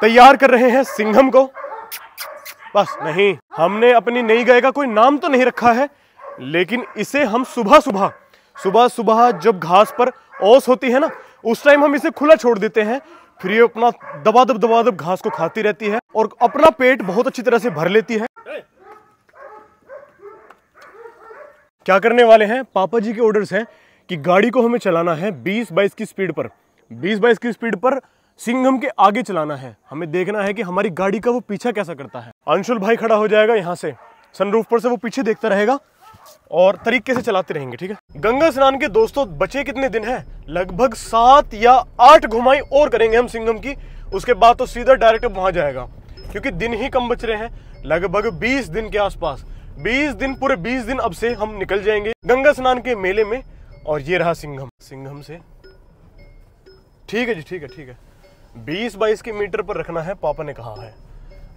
तैयार कर रहे हैं सिंघम को। बस नहीं, हमने अपनी नई गाय का कोई नाम तो नहीं रखा है, लेकिन इसे हम सुबह सुबह सुबह सुबह जब घास पर ओस होती है ना, उस टाइम हम इसे खुला छोड़ देते हैं, फिर ये अपना दबादब दबादब घास को खाती रहती है और अपना पेट बहुत अच्छी तरह से भर लेती है। क्या करने वाले हैं? पापा जी के ऑर्डर्स हैं कि गाड़ी को हमें चलाना है 20 बाईस की स्पीड पर। 20 बाईस की स्पीड पर सिंघम के आगे चलाना है। हमें देखना है कि हमारी गाड़ी का वो पीछा कैसा करता है। अंशुल भाई खड़ा हो जाएगा यहाँ से। सनरूफ पर से वो पीछे देखता रहेगा और तरीके से चलाते रहेंगे, ठीक है? गंगा स्नान के दोस्तों, बचे कितने दिन हैं? लगभग सात या आठ घुमाई और करेंगे हम सिंघम की। उसके बाद तो सीधा डायरेक्ट वहाँ जाएगा। क्योंकि दिन ही कम बच रहे हैं, लगभग बीस दिन के आसपास। बीस दिन, पूरे बीस दिन अब से हम निकल जाएँगे गंगा स्नान के मेले में। और ये रहा सिंघम। सिंघम से। ठीक है जी, ठीक है ठीक है। बीस बाईस के मीटर पर रखना है पापा ने कहा है।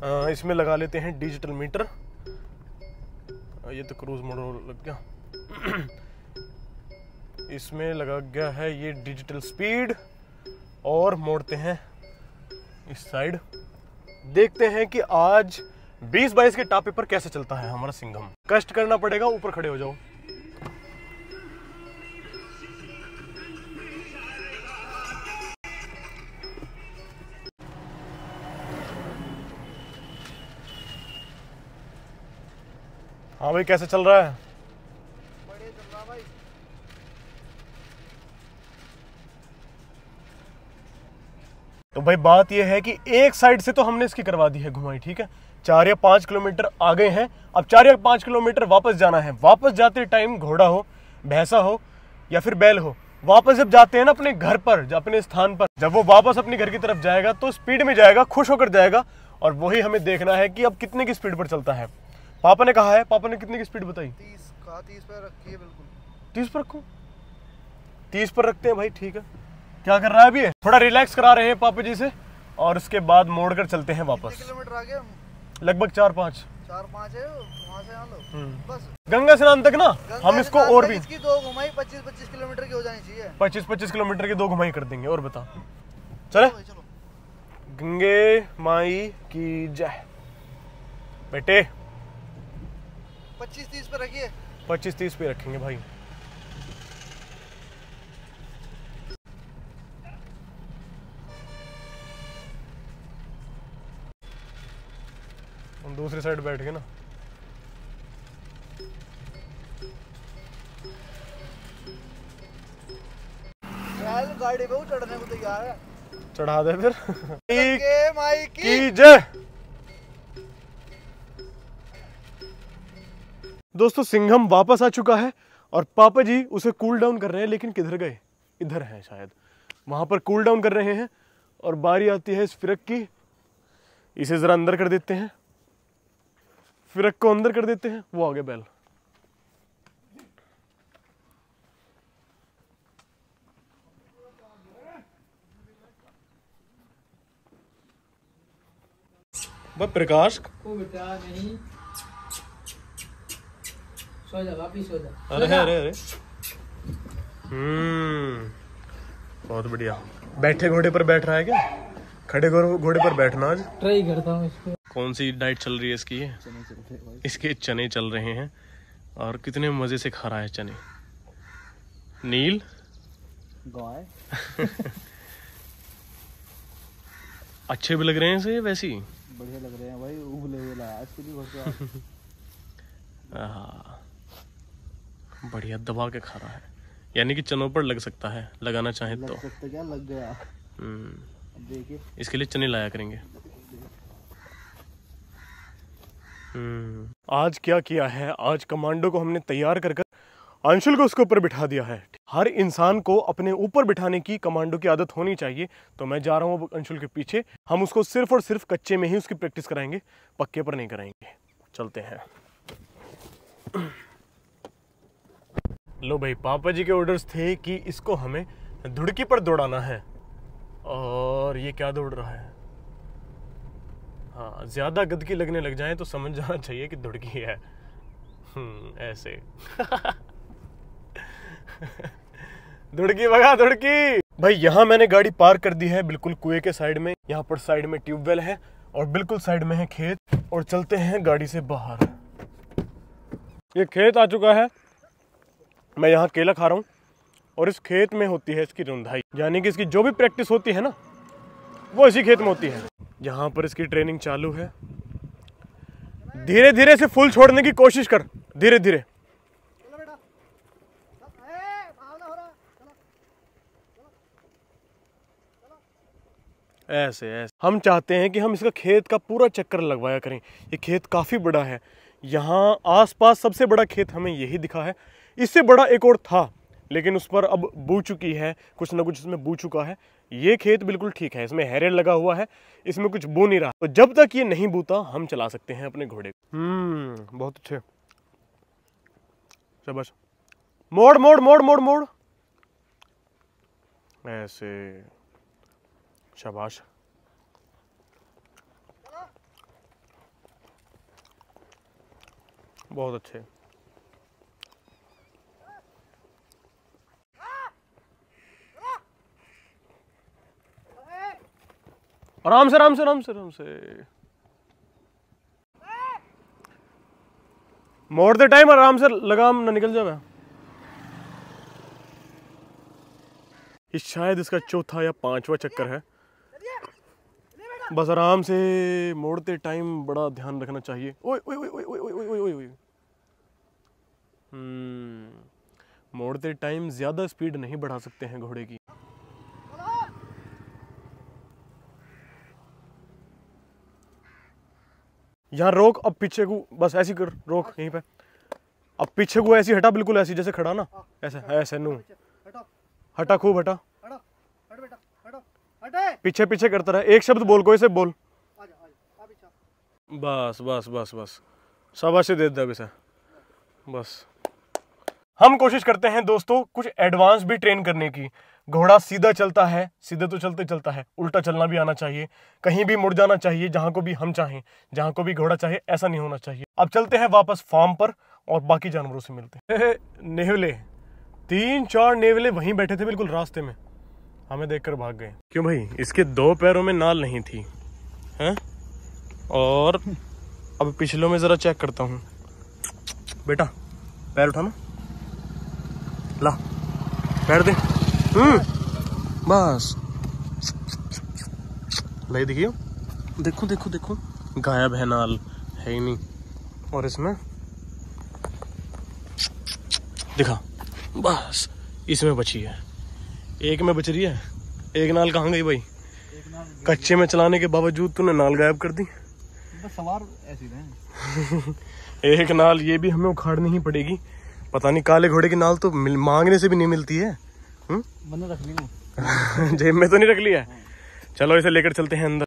आ, इसमें लगा लेते हैं डिजिटल मीटर। ये तो क्रूज मोड लग गया। इसमें लगा गया है ये डिजिटल स्पीड और मोड़ते हैं इस साइड। देखते हैं कि आज 20 बाईस के टापे पर कैसे चलता है हमारा सिंघम। कष्ट करना पड़ेगा ऊपर खड़े हो जाओ। हाँ भाई कैसे चल रहा है? तो भाई बात यह है कि एक साइड से तो हमने इसकी करवा दी है घुमाई ठीक है? चार या पाँच किलोमीटर आ गए हैं। अब चार या पाँच किलोमीटर वापस जाना है। वापस जाते टाइम घोड़ा हो भैंसा हो या फिर बैल हो वापस जब जाते हैं ना अपने घर पर अपने स्थान पर जब वो वापस अपने घर की तरफ़ जाएगा तो स्पीड में जाएगा खुश होकर जाएगा और वही हमें देखना है कि अब कितने की स्पीड पर चलता है। पापा ने कहा है पापा ने कितने की स्पीड बताई? तीस कहा तीस पर रखी है बिल्कुल। तीस पर रखो? तीस पर रखते हैं भाई ठीक है। क्या कर रहा है अभी? थोड़ा रिलैक्स करा रहे हैं पापा जी से और उसके बाद मोड़ कर चलते हैं वापस। किलोमीटर आगे हम? लगभग चार पाँच। चार पाँच है वहाँ से हम्म। बस। गंगा स्नान तक ना? हम इसको और भी इसकी दो घुमाई पच्चीस पच्चीस किलोमीटर की हो जानी चाहिए। पच्चीस पच्चीस किलोमीटर की दो घुमाई कर देंगे और बता। चलो। गंगे माई की जय। बेटे। पच्चीस तीस पे रखिए। पच्चीस तीस पे रखेंगे भाई। हम दूसरी साइड बैठ गए ना। गाड़ी पे चढ़ने को तैयार है। चढ़ा दे फिर। माई की जय। दोस्तों सिंघम वापस आ चुका है और पापा जी उसे कूल डाउन कर रहे हैं लेकिन किधर गए? इधर हैं शायद। वहाँ पर कूल डाउन कर रहे हैं और बारी आती है इस फिरक की। इसे जरा अंदर कर देते हैं। फिरक को अंदर कर देते हैं। वो आगे बैल। प्रकाश। ओ बेटा नहीं। सो जा वापिस सो जा अरे अरे अरे। हम्म बहुत बढ़िया। बैठे घोड़े पर बैठ रहा है क्या? खड़े घोड़े घोड़े पर बैठना आज? ट्राई करता हूँ इसको। कौन सी डाइट चल रही है इसकी? ये इसके चने चल रहे हैं। और कितने मज़े से खा रहा है चने। नील? गाय। अच्छे भी लग रहे हैं इसे वैसे? ही बढ़िया लग रहे हैं भाई उबले हुए लाया इसके लिए बहुत आहा, बढ़िया दबा के खा रहा है। यानी कि चनों पर लग सकता है लगाना चाहे तो। सकता क्या? लग गया। हम्म। देखिए। इसके लिए चने लाया करेंगे। हम्म। आज क्या किया है? आज कमांडो को हमने तैयार कर कर अंशुल को उसके ऊपर बिठा दिया है। हर इंसान को अपने ऊपर बिठाने की कमांडो की आदत होनी चाहिए। तो मैं जा रहा हूँ अंशुल के पीछे। हम उसको सिर्फ़ और सिर्फ़ कच्चे में ही उसकी प्रैक्टिस कराएँगे पक्के पर नहीं कराएँगे। चलते हैं। लो भाई, पापा जी के ऑर्डर्स थे कि इसको हमें धुड़की पर दौड़ाना है। और ये क्या दौड़ रहा है? हाँ ज़्यादा गदकी लगने लग जाए तो समझ जाना चाहिए कि धुड़की है। हम्म ऐसे। धुड़की भगा, धुड़की! भाई, यहाँ मैंने गाड़ी पार्क कर दी है, बिल्कुल कुएँ के साइड में। यहाँ पर साइड में ट्यूबवेल है और बिल्कुल साइड में है खेत। और चलते हैं गाड़ी से बाहर। ये खेत आ चुका है। मैं यहाँ केला खा रहा हूँ और इस खेत में होती है इसकी रुंधाई। यानी कि इसकी जो भी प्रैक्टिस होती है ना, वो इसी खेत में होती है। यहाँ पर इसकी ट्रेनिंग चालू है। धीरे धीरे से फुल छोड़ने की कोशिश कर। धीरे धीरे ऐसे ऐसे। हम चाहते हैं कि हम इसका खेत का पूरा चक्कर लगवाया करें। ये खेत काफ़ी बड़ा है। यहाँ आसपास सबसे बड़ा खेत हमें यही दिखा है। इससे बड़ा एक और था, लेकिन उस पर अब बू चुकी है, कुछ ना कुछ इसमें बू चुका है। ये खेत बिल्कुल ठीक है, इसमें हैरेड लगा हुआ है, इसमें कुछ बू नहीं रहा। तो जब तक ये नहीं बूता, हम चला सकते हैं अपने घोड़े हम्म बहुत अच्छे। शाबाश। मोड़ मोड़ मोड़ मोड़ मोड़। ऐसे। शाबाश। बहुत अच्छे। आराम से आराम से आराम से आराम से। मोड़ दे टाइम आराम से, लगाम ना निकल ये शायद इसका चौथा या पांचवा चक्कर है। बस आराम से मोड़ते टाइम बड़ा ध्यान रखना चाहिए। हम्म मोड़ते टाइम ज़्यादा स्पीड नहीं बढ़ा सकते हैं घोड़े की। यहाँ रोक, अब पीछे को, बस ऐसी कर, रोक, यहीं पे। अब पीछे को ऐसी हटा, बिल्कुल ऐसी, जैसे खड़ा ना, ऐसे ऐसे, नू। हटा खूब, हटा। पीछे पीछे करता रहा। एक शब्द बोल, कोई से बोल। बस बस बस बस। शाबाशी दे दे इसे बस। हम कोशिश करते हैं दोस्तों, कुछ एडवांस भी ट्रेन करने की। घोड़ा सीधा चलता है, सीधे तो चलते चलता है, उल्टा चलना भी आना चाहिए। कहीं भी मुड़ जाना चाहिए, जहाँ को भी हम चाहें, जहाँ को भी घोड़ा चाहे, ऐसा नहीं होना चाहिए। अब चलते हैं वापस फार्म पर और बाकी जानवरों से मिलते हैं। नेवले, तीन चार नेवले वहीं बैठे थे बिल्कुल रास्ते में। हमें देखकर भाग गए। क्यों भाई? इसके दो पैरों में नाल नहीं थी। हैं? और अब पिछलों में जरा चेक करता हूँ। बेटा, पैर उठाना। ला, पैर दे। हम्म। बस। ले देखियो देखो देखो देखो। गायब है नाल है ही नहीं। और इसमें? दिखा। बस इसमें बची है। एक में बच रही है। एक नाल कहाँ गई भाई? कच्चे में चलाने के बावजूद तूने नाल गायब कर दी। बस सवार ऐसी एक नाल ये भी हमें उखाड़नी ही पड़ेगी। पता नहीं काले घोड़े की नाल तो मांगने से भी नहीं मिलती है। जेब में तो नहीं रख लिया? चलो इसे लेकर चलते हैं अंदर।